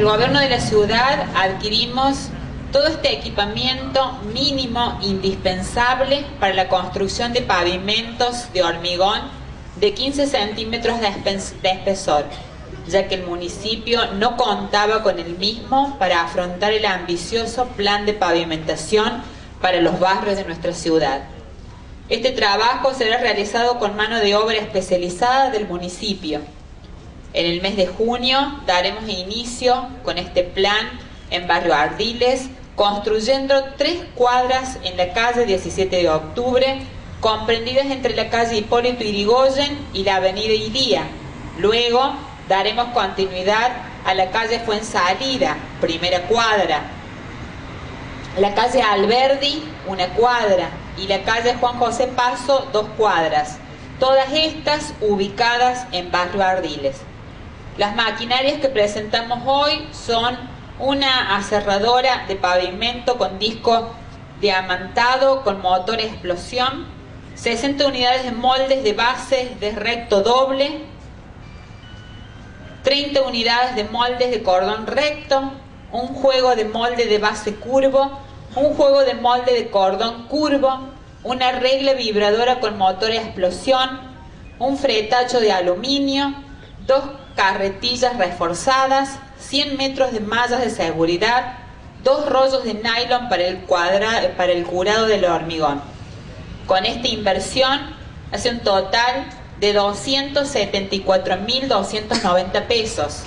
El gobierno de la ciudad adquirimos todo este equipamiento mínimo indispensable para la construcción de pavimentos de hormigón de 15 centímetros de espesor, ya que el municipio no contaba con el mismo para afrontar el ambicioso plan de pavimentación para los barrios de nuestra ciudad. Este trabajo será realizado con mano de obra especializada del municipio en el mes de junio daremos inicio con este plan en Barrio Ardiles, construyendo tres cuadras en la calle 17 de octubre, comprendidas entre la calle Hipólito Irigoyen y la avenida Iría. Luego daremos continuidad a la calle Fuensalida, primera cuadra, la calle Alberdi, una cuadra, y la calle Juan José Paso, dos cuadras. Todas estas ubicadas en Barrio Ardiles. Las maquinarias que presentamos hoy son una aserradora de pavimento con disco diamantado con motor explosión, 60 unidades de moldes de base de recto doble, 30 unidades de moldes de cordón recto, un juego de molde de base curvo, un juego de molde de cordón curvo, una regla vibradora con motor explosión, un fretacho de aluminio, dos carretillas reforzadas, 100 metros de mallas de seguridad, dos rollos de nylon para el, cuadra, para el curado del hormigón. Con esta inversión hace un total de 274.290 pesos.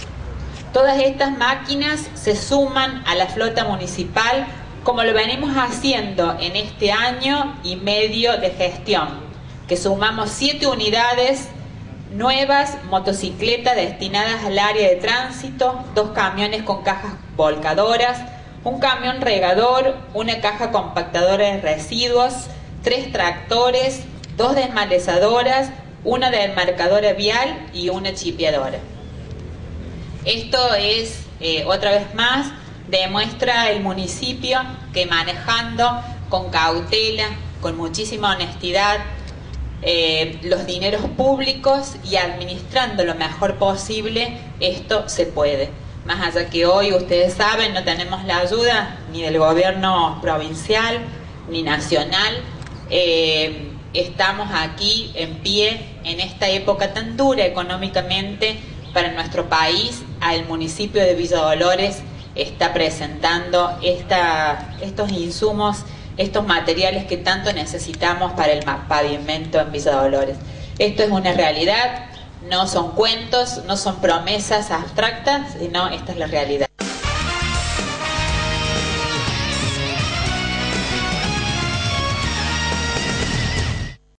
Todas estas máquinas se suman a la flota municipal como lo venimos haciendo en este año y medio de gestión, que sumamos siete unidades nuevas motocicletas destinadas al área de tránsito, dos camiones con cajas volcadoras, un camión regador, una caja compactadora de residuos, tres tractores, dos desmalezadoras, una desmarcadora vial y una chipeadora. Esto es, eh, otra vez más, demuestra el municipio que manejando con cautela, con muchísima honestidad, eh, los dineros públicos y administrando lo mejor posible, esto se puede. Más allá que hoy, ustedes saben, no tenemos la ayuda ni del gobierno provincial ni nacional. Eh, estamos aquí en pie en esta época tan dura económicamente para nuestro país. Al municipio de Villa Dolores está presentando esta, estos insumos estos materiales que tanto necesitamos para el pavimento en Villa Dolores. Esto es una realidad, no son cuentos, no son promesas abstractas, sino esta es la realidad.